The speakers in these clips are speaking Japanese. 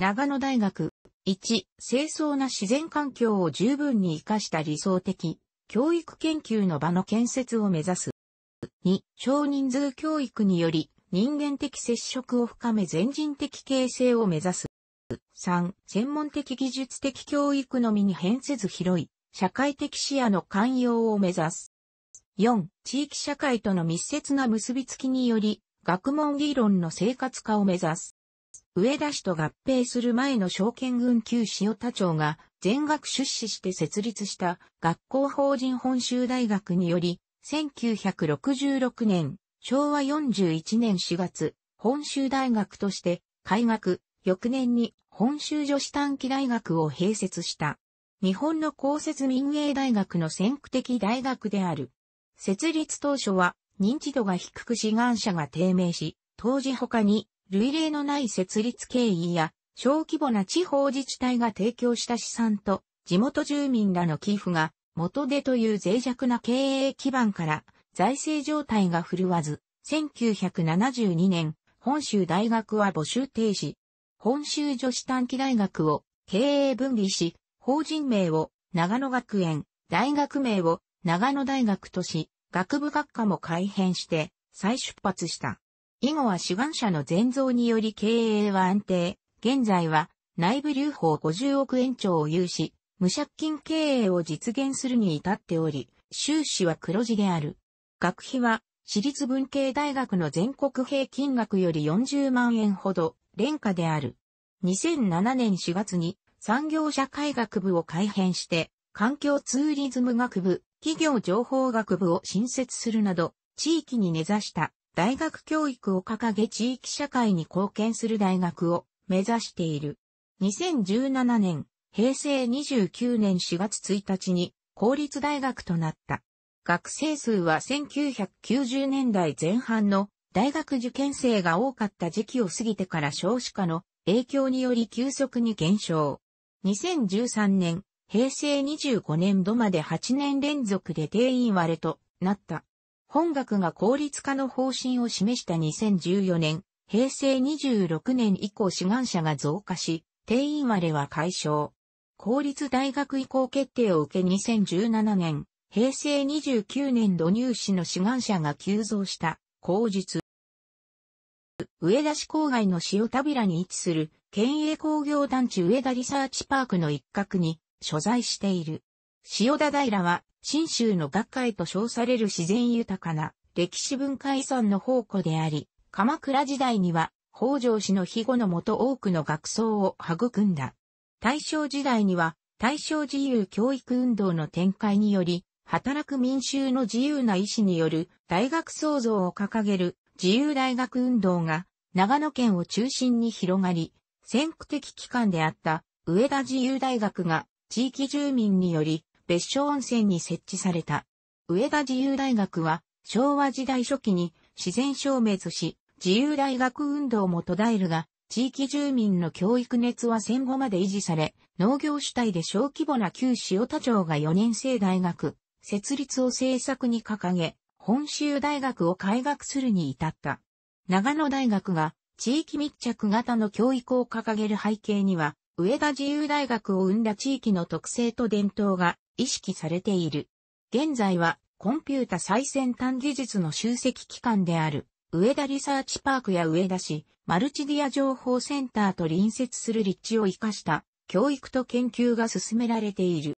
長野大学。1、清掃な自然環境を十分に活かした理想的、教育研究の場の建設を目指す。2、少人数教育により、人間的接触を深め全人的形成を目指す。3、専門的技術的教育のみに変せず広い、社会的視野の寛容を目指す。4、地域社会との密接な結びつきにより、学問議論の生活化を目指す。上田市と合併する前の証券郡旧塩田町が全額出資して設立した学校法人本州大学により、1966年、昭和41年4月、本州大学として開学、翌年に本州女子短期大学を併設した。日本の公設民営大学の先駆的大学である。設立当初は認知度が低く志願者が低迷し、当時他に類例のない設立経緯や、小規模な地方自治体が提供した資産と、地元住民らの寄付が、元手という脆弱な経営基盤から、財政状態が振るわず、1972年、本州大学は募集停止。本州女子短期大学を経営分離し、法人名を長野学園、大学名を長野大学とし、学部学科も改編して再出発した。以後は志願者の全増により経営は安定。現在は内部留保50億円超を有し、無借金経営を実現するに至っており、収支は黒字である。学費は私立文系大学の全国平均額より40万円ほど、廉価である。2007年4月に産業社会学部を改編して、環境ツーリズム学部、企業情報学部を新設するなど、地域に根ざした大学教育を掲げ地域社会に貢献する大学を目指している。2017年、平成29年4月1日に公立大学となった。学生数は1990年代前半の大学受験生が多かった時期を過ぎてから少子化の影響により急速に減少。2013年、平成25年度まで8年連続で定員割れとなった。本学が効率化の方針を示した2014年、平成26年以降志願者が増加し、定員割れは解消。公立大学移行決定を受け2017年、平成29年度入試の志願者が急増した口述。上田市郊外の塩田平に位置する県営工業団地上田リサーチパークの一角に所在している。塩田平は新州の学会と称される自然豊かな歴史文化遺産の宝庫であり、鎌倉時代には北条氏の庇護のもと多くの学僧を育んだ。大正時代には大正自由教育運動の展開により、働く民衆の自由な意志による大学創造を掲げる自由大学運動が長野県を中心に広がり、先駆的機関であった上田自由大学が地域住民により別所温泉に設置された。上田自由大学は昭和時代初期に自然消滅し、自由大学運動も途絶えるが、地域住民の教育熱は戦後まで維持され、農業主体で小規模な旧塩田町が4年生大学、設立を政策に掲げ、本州大学を開学するに至った。長野大学が地域密着型の教育を掲げる背景には、上田自由大学を生んだ地域の特性と伝統が意識されている。現在はコンピュータ最先端技術の集積機関である上田リサーチパークや上田市マルチディア情報センターと隣接する立地を活かした教育と研究が進められている。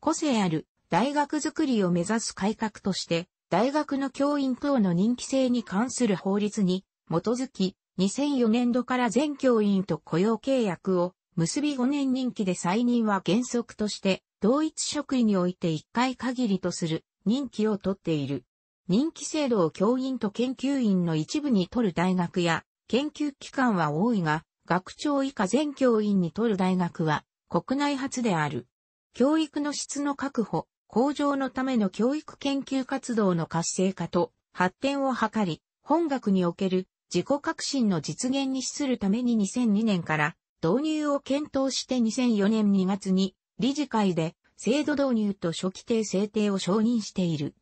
個性ある大学づくりを目指す改革として、大学の教員等の任期制に関する法律に基づき、2004年度から全教員と雇用契約を結び5年任期で再任は原則として同一職位において1回限りとする任期を取っている。任期制度を教員と研究員の一部に取る大学や研究機関は多いが、学長以下全教員に取る大学は国内初である。教育の質の確保、向上のための教育研究活動の活性化と発展を図り、本学における自己革新の実現に資するために2002年から導入を検討して2004年2月に理事会で制度導入と初期定制定を承認している。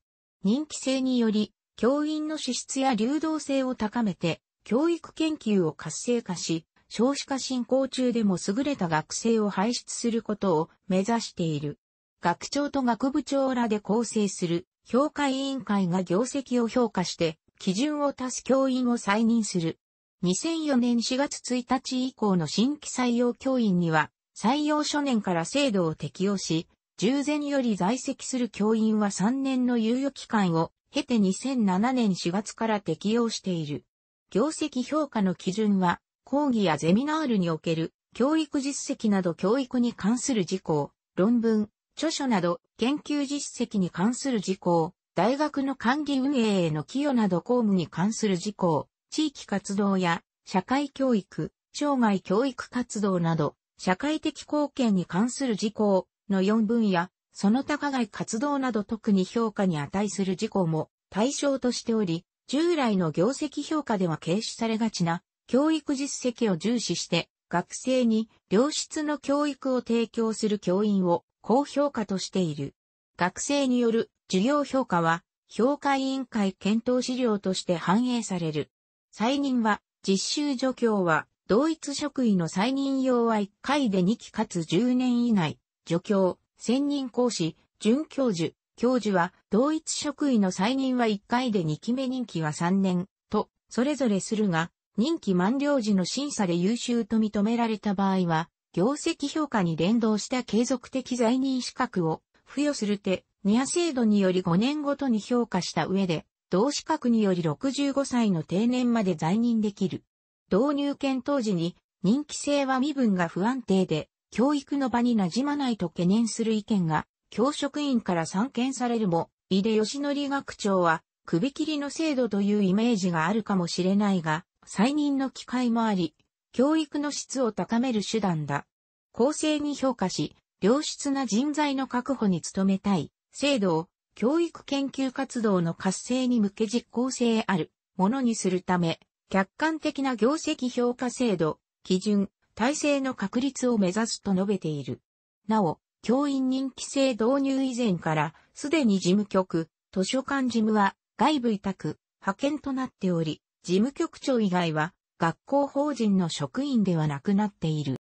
任期制により、教員の資質や流動性を高めて、教育研究を活性化し、少子化進行中でも優れた学生を輩出することを目指している。学長と学部長らで構成する評価委員会が業績を評価して基準を足す教員を再任する。2004年4月1日以降の新規採用教員には採用初年から制度を適用し、従前より在籍する教員は3年の猶予期間を経て2007年4月から適用している。業績評価の基準は、講義やゼミナールにおける教育実績など教育に関する事項、論文、著書など研究実績に関する事項、大学の管理運営への寄与など公務に関する事項、地域活動や社会教育、障害教育活動など、社会的貢献に関する事項の4分野、その他外活動など特に評価に値する事項も対象としており、従来の業績評価では軽視されがちな教育実績を重視して学生に良質の教育を提供する教員を高評価としている。学生による授業評価は、評価委員会検討資料として反映される。再任は、実習助教は、同一職位の再任用は1回で2期かつ10年以内、助教、専任講師、准教授、教授は、同一職位の再任は1回で2期目任期は3年、と、それぞれするが、任期満了時の審査で優秀と認められた場合は、業績評価に連動した継続的在任資格を付与する手、ニア制度により5年ごとに評価した上で、同資格により65歳の定年まで在任できる。導入検討時に、任期制は身分が不安定で、教育の場に馴染まないと懸念する意見が、教職員から参見されるも、井出義則学長は、首切りの制度というイメージがあるかもしれないが、再任の機会もあり、教育の質を高める手段だ。公正に評価し、良質な人材の確保に努めたい、制度を教育研究活動の活性に向け実効性あるものにするため、客観的な業績評価制度、基準、体制の確立を目指すと述べている。なお、教員任期制導入以前から、すでに事務局、図書館事務は外部委託、派遣となっており、事務局長以外は学校法人の職員ではなくなっている。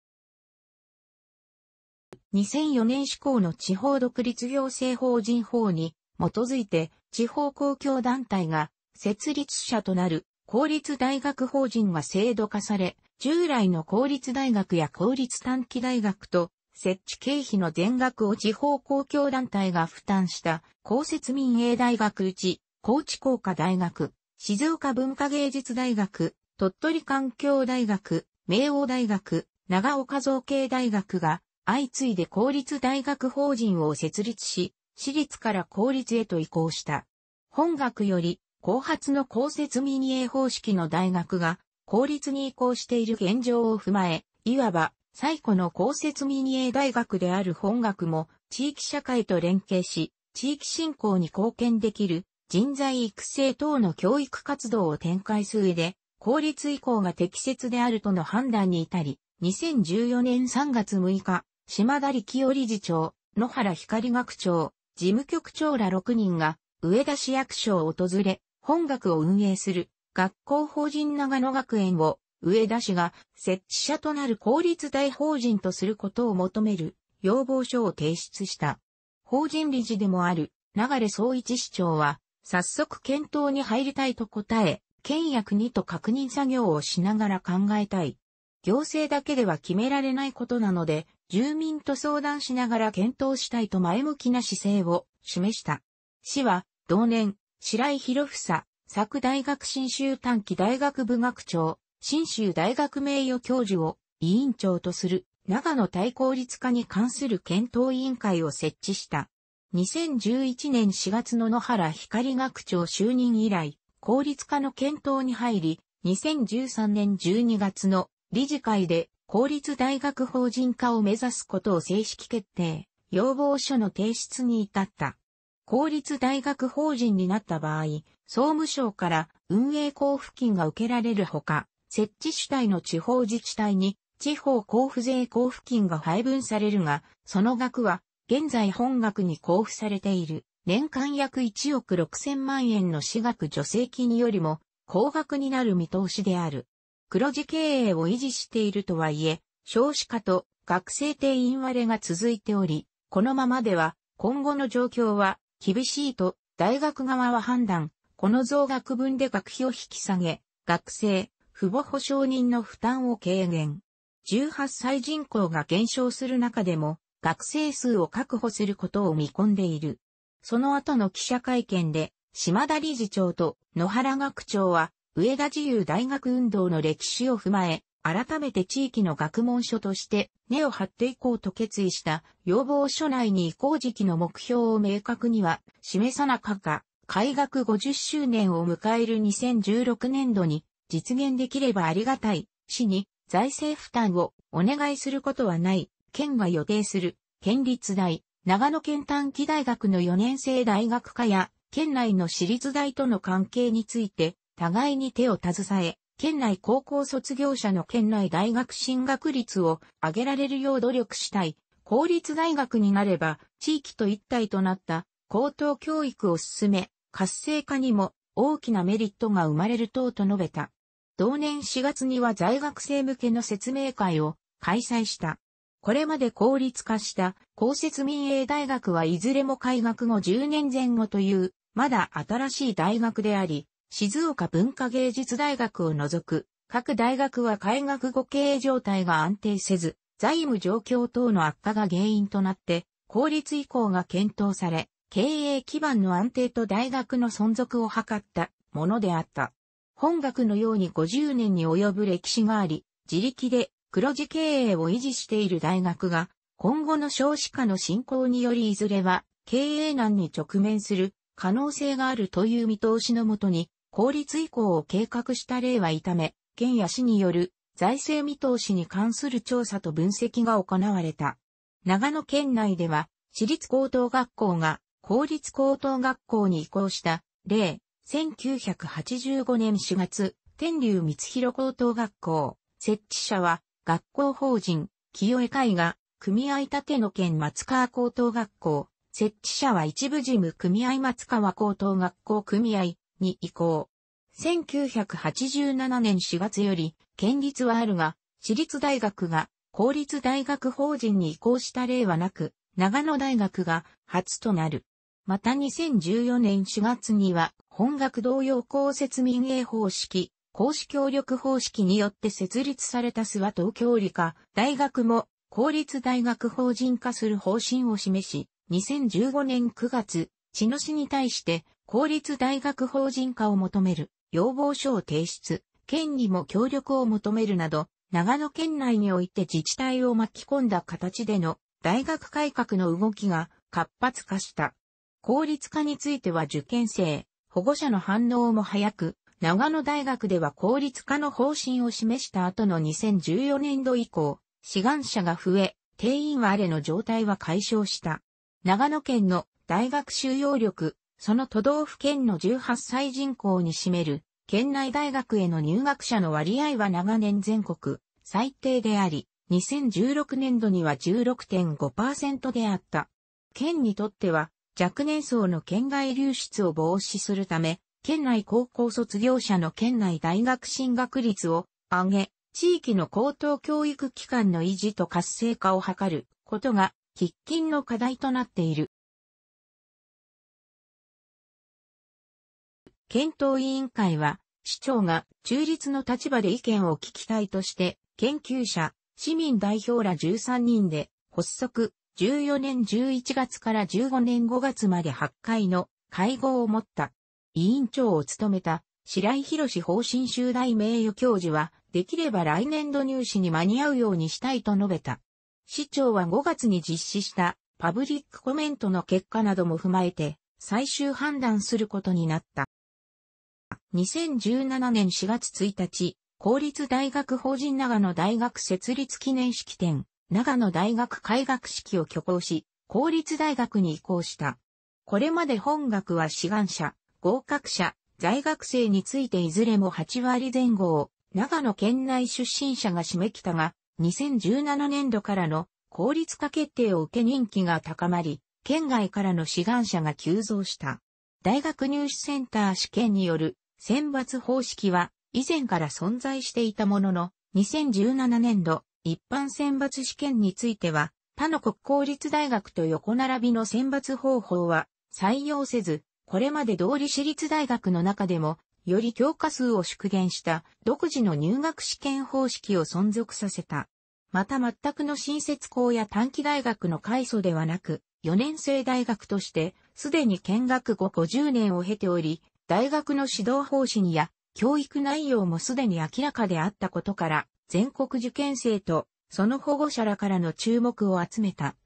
2004年施行の地方独立行政法人法に基づいて地方公共団体が設立者となる公立大学法人が制度化され、従来の公立大学や公立短期大学と設置経費の全額を地方公共団体が負担した公設民営大学うち高知工科大学、静岡文化芸術大学、鳥取環境大学、明王大学、長岡造形大学が相次いで公立大学法人を設立し、私立から公立へと移行した。本学より後発の公設民営方式の大学が公立に移行している現状を踏まえ、いわば最古の公設民営大学である本学も地域社会と連携し、地域振興に貢献できる人材育成等の教育活動を展開する上で、公立移行が適切であるとの判断に至り、2014年3月6日、島田力夫理事長、野原光学長、事務局長ら6人が、上田市役所を訪れ、本学を運営する、学校法人長野学園を、上田市が設置者となる公立大法人とすることを求める要望書を提出した。法人理事でもある流総一市長は、早速検討に入りたいと答え、県役にと確認作業をしながら考えたい。行政だけでは決められないことなので、住民と相談しながら検討したいと前向きな姿勢を示した。市は、同年、白井博房、作大学新州短期大学部学長、新州大学名誉教授を委員長とする長野対効率化に関する検討委員会を設置した。2011年4月の野原光学長就任以来、効率化の検討に入り、2013年12月の理事会で公立大学法人化を目指すことを正式決定、要望書の提出に至った。公立大学法人になった場合、総務省から運営交付金が受けられるほか、設置主体の地方自治体に地方交付税交付金が配分されるが、その額は現在本学に交付されている年間約1億6000万円の私学助成金よりも高額になる見通しである。黒字経営を維持しているとはいえ、少子化と学生定員割れが続いており、このままでは今後の状況は厳しいと大学側は判断、この増額分で学費を引き下げ、学生、父母保証人の負担を軽減。18歳人口が減少する中でも、学生数を確保することを見込んでいる。その後の記者会見で、島田理事長と野原学長は、上田自由大学運動の歴史を踏まえ、改めて地域の学問書として根を張っていこうと決意した要望書内に移行時期の目標を明確には示さなかった。開学50周年を迎える2016年度に実現できればありがたい。市に財政負担をお願いすることはない。県が予定する県立大、長野県短期大学の4年生大学科や県内の私立大との関係について互いに手を携え、県内高校卒業者の県内大学進学率を上げられるよう努力したい。公立大学になれば地域と一体となった高等教育を進め、活性化にも大きなメリットが生まれる等と述べた。同年4月には在学生向けの説明会を開催した。これまで公立化した公設民営大学はいずれも開学後10年前後というまだ新しい大学であり、静岡文化芸術大学を除く、各大学は開学後経営状態が安定せず、財務状況等の悪化が原因となって、公立移行が検討され、経営基盤の安定と大学の存続を図ったものであった。本学のように50年に及ぶ歴史があり、自力で黒字経営を維持している大学が、今後の少子化の進行によりいずれは経営難に直面する可能性があるという見通しのもとに、公立移行を計画した例は痛め、県や市による財政見通しに関する調査と分析が行われた。長野県内では、私立高等学校が公立高等学校に移行した例、1985年4月、天竜光弘高等学校、設置者は学校法人、清江会が、組合立野県松川高等学校、設置者は一部事務組合松川高等学校組合、に移行。1987年4月より、県立はあるが、私立大学が公立大学法人に移行した例はなく、長野大学が初となる。また2014年4月には、本学同様公設民営方式、公私協力方式によって設立された諏訪東京理科大学も公立大学法人化する方針を示し、2015年9月、茅野市に対して公立大学法人化を求める要望書を提出、県にも協力を求めるなど、長野県内において自治体を巻き込んだ形での大学改革の動きが活発化した。公立化については受験生、保護者の反応も早く、長野大学では公立化の方針を示した後の2014年度以降、志願者が増え、定員割れの状態は解消した。長野県の大学収容力、その都道府県の18歳人口に占める、県内大学への入学者の割合は長年全国最低であり、2016年度には16.5%であった。県にとっては若年層の県外流出を防止するため、県内高校卒業者の県内大学進学率を上げ、地域の高等教育機関の維持と活性化を図ることが喫緊の課題となっている。検討委員会は、市長が中立の立場で意見を聞きたいとして、研究者、市民代表ら13人で発足、14年11月から15年5月まで8回の会合を持った。委員長を務めた白井博士方針集大名誉教授は、できれば来年度入試に間に合うようにしたいと述べた。市長は5月に実施したパブリックコメントの結果なども踏まえて最終判断することになった。2017年4月1日、公立大学法人長野大学設立記念式典、長野大学開学式を挙行し、公立大学に移行した。これまで本学は志願者、合格者、在学生についていずれも8割前後を長野県内出身者が占めきたが、2017年度からの公立化決定を受け人気が高まり、県外からの志願者が急増した。大学入試センター試験による選抜方式は、以前から存在していたものの、2017年度一般選抜試験については、他の国公立大学と横並びの選抜方法は採用せず、これまで通り私立大学の中でも、より教科数を縮減した独自の入学試験方式を存続させた。また全くの新設校や短期大学の改祖ではなく、4年生大学として、すでに見学後50年を経ており、大学の指導方針や教育内容もすでに明らかであったことから、全国受験生とその保護者らからの注目を集めた。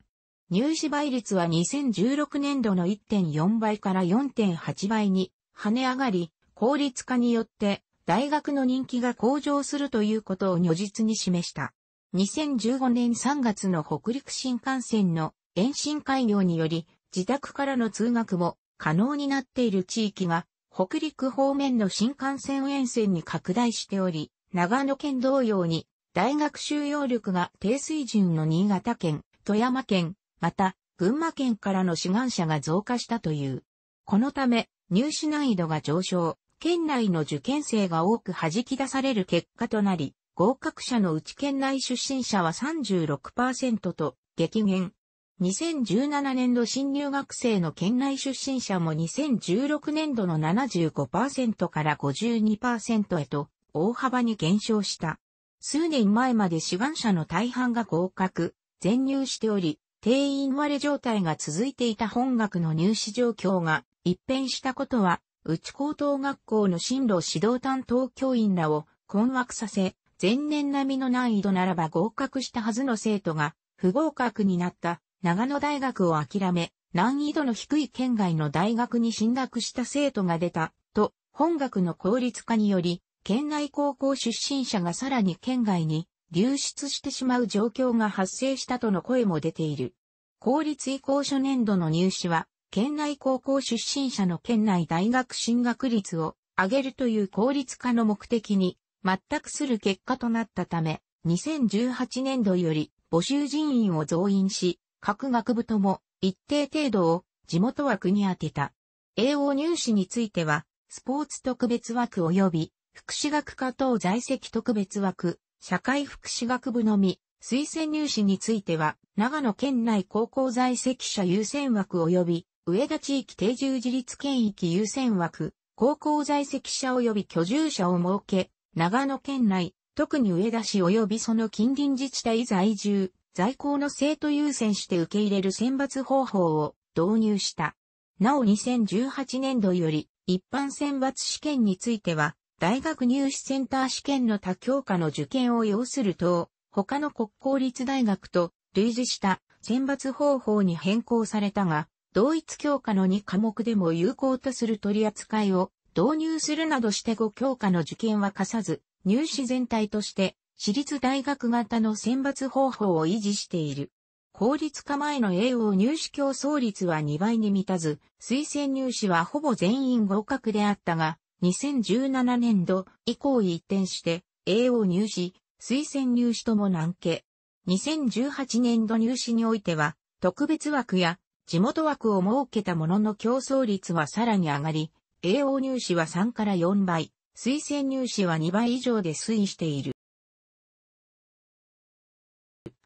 入試倍率は2016年度の1.4倍から4.8倍に跳ね上がり、効率化によって大学の人気が向上するということを如実に示した。2015年3月の北陸新幹線の延伸開業により自宅からの通学も可能になっている地域が北陸方面の新幹線沿線に拡大しており、長野県同様に大学収容力が低水準の新潟県、富山県、また群馬県からの志願者が増加したという。このため入試難易度が上昇、県内の受験生が多く弾き出される結果となり、合格者のうち県内出身者は36%と激減。2017年度新入学生の県内出身者も2016年度の75%から52%へと大幅に減少した。数年前まで志願者の大半が合格、全入しており、定員割れ状態が続いていた本学の入試状況が一変したことは、内高等学校の進路指導担当教員らを困惑させ、前年並みの難易度ならば合格したはずの生徒が不合格になった長野大学を諦め、難易度の低い県外の大学に進学した生徒が出た、と、本学の効率化により、県内高校出身者がさらに県外に流出してしまう状況が発生したとの声も出ている。公立移行初年度の入試は、県内高校出身者の県内大学進学率を上げるという効率化の目的に全くする結果となったため、2018年度より募集人員を増員し、各学部とも一定程度を地元枠に当てた。栄応入試については、スポーツ特別枠及び福祉学科等在籍特別枠、社会福祉学部のみ、推薦入試については、長野県内高校在籍者優先枠及び、上田地域定住自立県域優先枠、高校在籍者及び居住者を設け、長野県内、特に上田市及びその近隣自治体在住、在校の生徒優先して受け入れる選抜方法を導入した。なお2018年度より一般選抜試験については、大学入試センター試験の他教科の受験を要すると、他の国公立大学と類似した選抜方法に変更されたが、同一教科の2科目でも有効とする取り扱いを導入するなどして5教科の受験は課さず、入試全体として私立大学型の選抜方法を維持している。公立化前の栄応入試競争率は2倍に満たず、推薦入試はほぼ全員合格であったが、2017年度以降一転して、栄応入試、推薦入試とも難形。2018年度入試においては、特別枠や地元枠を設けたものの競争率はさらに上がり、栄応入試は3から4倍、推薦入試は2倍以上で推移している。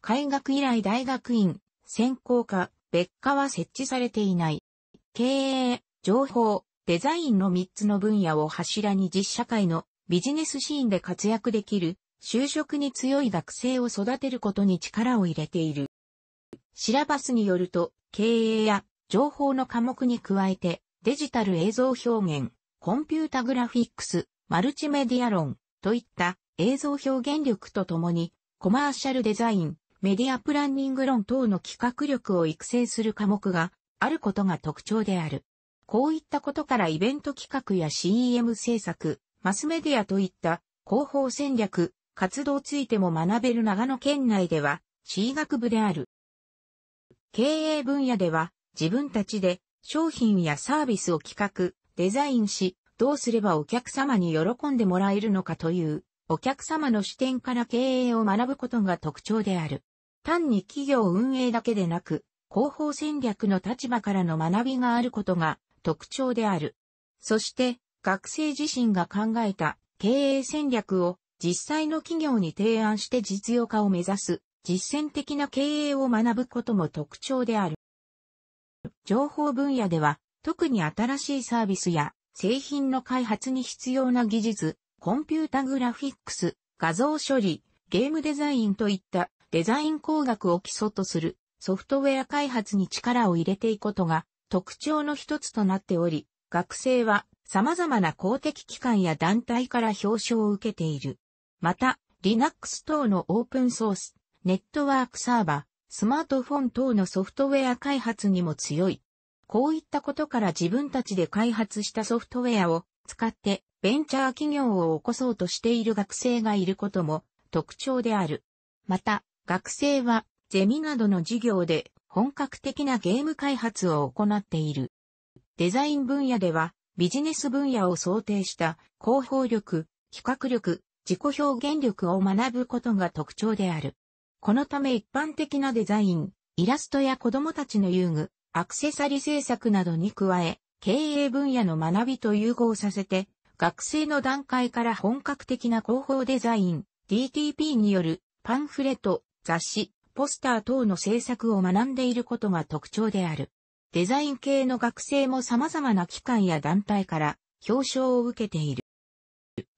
開学以来大学院、専攻科、別科は設置されていない。経営、情報、デザインの3つの分野を柱に実社会のビジネスシーンで活躍できる、就職に強い学生を育てることに力を入れている。シラバスによると、経営や情報の科目に加えて、デジタル映像表現、コンピュータグラフィックス、マルチメディア論といった映像表現力とともに、コマーシャルデザイン、メディアプランニング論等の企画力を育成する科目があることが特徴である。こういったことからイベント企画や CM 制作、マスメディアといった広報戦略、活動ついても学べる長野県内では C 学部である。経営分野では自分たちで商品やサービスを企画、デザインし、どうすればお客様に喜んでもらえるのかというお客様の視点から経営を学ぶことが特徴である。単に企業運営だけでなく、広報戦略の立場からの学びがあることが特徴である。そして、学生自身が考えた経営戦略を実際の企業に提案して実用化を目指す実践的な経営を学ぶことも特徴である。情報分野では特に新しいサービスや製品の開発に必要な技術、コンピュータグラフィックス、画像処理、ゲームデザインといったデザイン工学を基礎とするソフトウェア開発に力を入れていくことが特徴の一つとなっており、学生は様々な公的機関や団体から表彰を受けている。また、Linux 等のオープンソース、ネットワークサーバー、スマートフォン等のソフトウェア開発にも強い。こういったことから自分たちで開発したソフトウェアを使ってベンチャー企業を起こそうとしている学生がいることも特徴である。また、学生はゼミなどの授業で本格的なゲーム開発を行っている。デザイン分野ではビジネス分野を想定した広報力、企画力、自己表現力を学ぶことが特徴である。このため一般的なデザイン、イラストや子供たちの遊具、アクセサリー制作などに加え、経営分野の学びと融合させて、学生の段階から本格的な広報デザイン、DTP によるパンフレット、雑誌、ポスター等の制作を学んでいることが特徴である。デザイン系の学生も様々な機関や団体から表彰を受けている。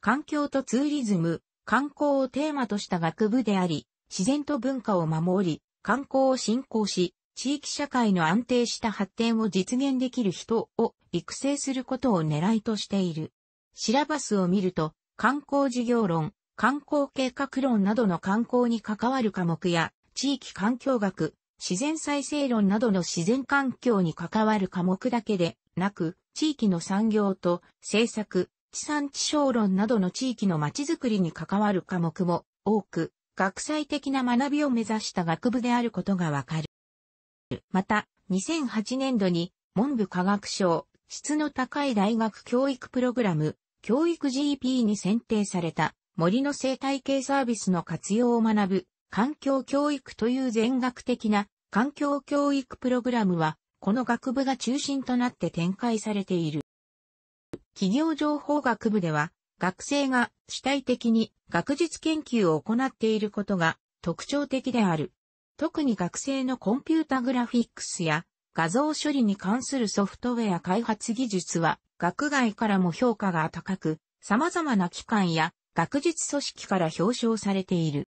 環境とツーリズム、観光をテーマとした学部であり、自然と文化を守り、観光を振興し、地域社会の安定した発展を実現できる人を育成することを狙いとしている。シラバスを見ると、観光事業論、観光計画論などの観光に関わる科目や、地域環境学、自然再生論などの自然環境に関わる科目だけでなく、地域の産業と政策、地産地消論などの地域の街づくりに関わる科目も多く、学際的な学びを目指した学部であることがわかる。また、2008年度に文部科学省質の高い大学教育プログラム教育 GP に選定された森の生態系サービスの活用を学ぶ環境教育という全学的な環境教育プログラムはこの学部が中心となって展開されている。企業情報学部では学生が主体的に学術研究を行っていることが特徴的である。特に学生のコンピュータグラフィックスや画像処理に関するソフトウェア開発技術は学外からも評価が高く、様々な機関や学術組織から表彰されている。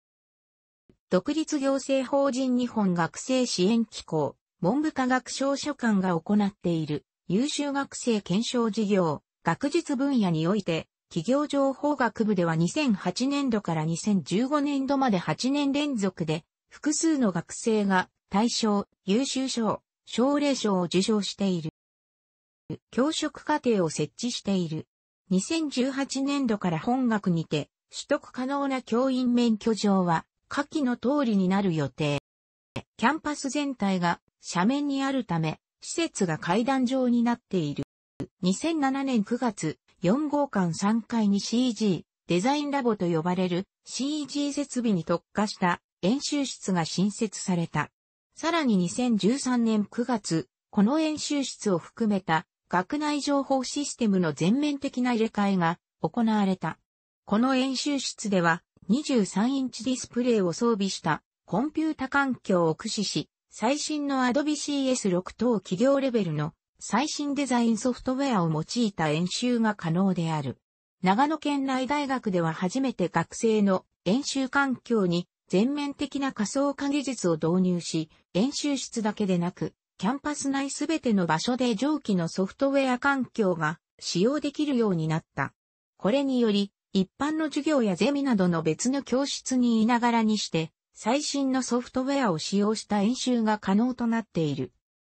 独立行政法人日本学生支援機構、文部科学省所管が行っている優秀学生検証事業、学術分野において、企業情報学部では2008年度から2015年度まで8年連続で複数の学生が大賞、優秀賞、奨励賞を受賞している。教職課程を設置している。2018年度から本学にて取得可能な教員免許状は下記の通りになる予定。キャンパス全体が斜面にあるため、施設が階段状になっている。2007年9月、4号館3階に CG、デザインラボと呼ばれる CG 設備に特化した演習室が新設された。さらに2013年9月、この演習室を含めた学内情報システムの全面的な入れ替えが行われた。この演習室では23インチディスプレイを装備したコンピュータ環境を駆使し、最新の Adobe CS6 等企業レベルの最新デザインソフトウェアを用いた演習が可能である。長野県内大学では初めて学生の演習環境に全面的な仮想化技術を導入し、演習室だけでなく、キャンパス内すべての場所で上記のソフトウェア環境が使用できるようになった。これにより、一般の授業やゼミなどの別の教室にいながらにして、最新のソフトウェアを使用した演習が可能となっている。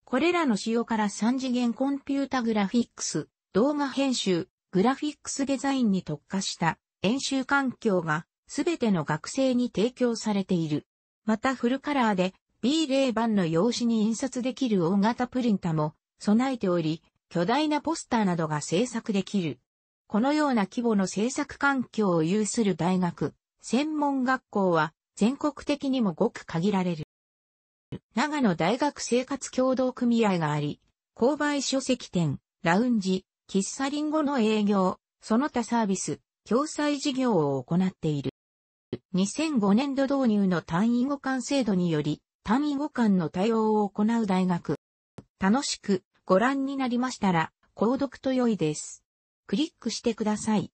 これらの使用から3次元コンピュータグラフィックス、動画編集、グラフィックスデザインに特化した演習環境がすべての学生に提供されている。またフルカラーで B0 版の用紙に印刷できる大型プリンタも備えており、巨大なポスターなどが制作できる。このような規模の制作環境を有する大学、専門学校は全国的にもごく限られる。長野大学生活協同組合があり、購買書籍店、ラウンジ、喫茶リンゴの営業、その他サービス、共済事業を行っている。2005年度導入の単位互換制度により、単位互換の対応を行う大学。楽しくご覧になりましたら、購読と良いです。クリックしてください。